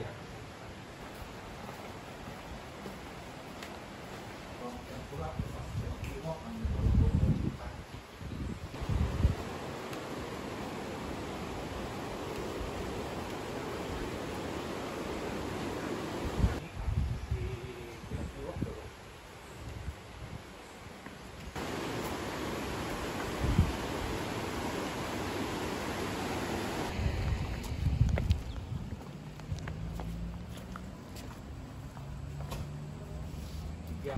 Yeah. Yeah.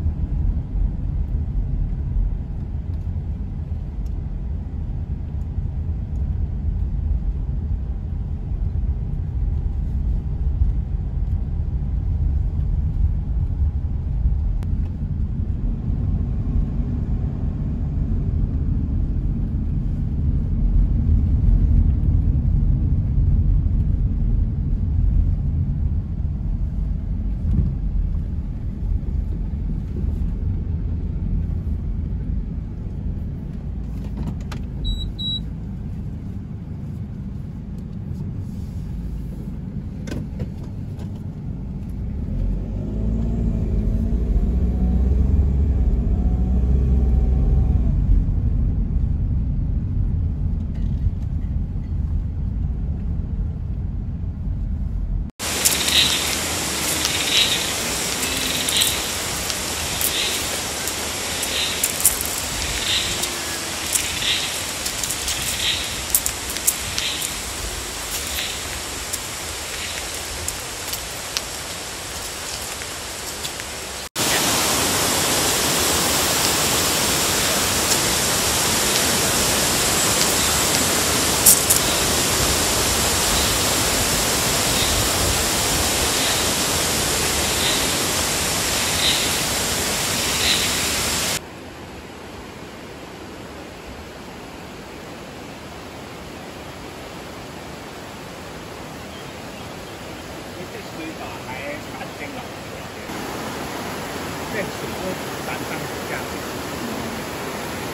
水沟山上下，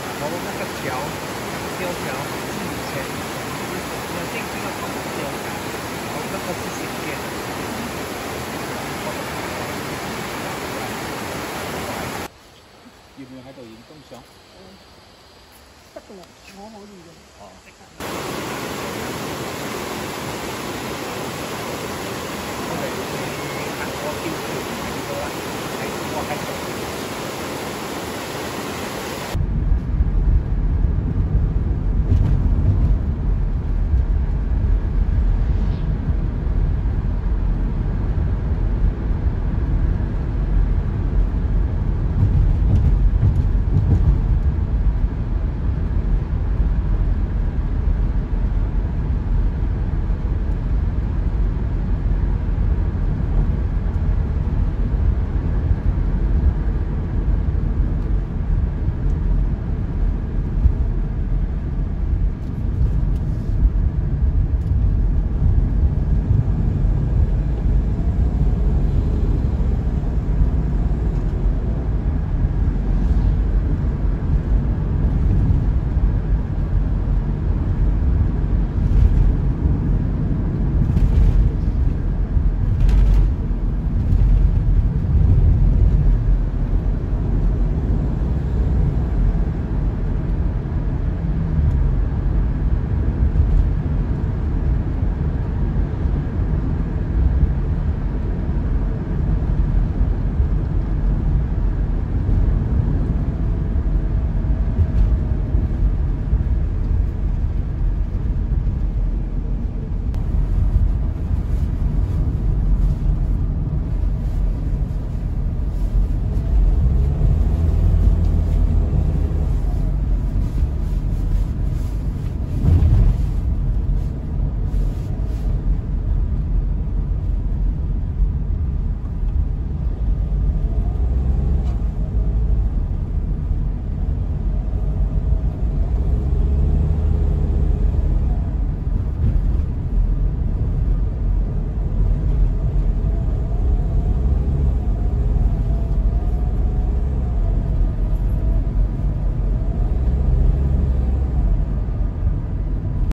然后那个桥，吊桥以前我进这个房子吊桥，然后那个是新建。要唔要喺度影？張相？得嘅，我可以嘅。哦。我哋韓國標誌喺呢も入ってます。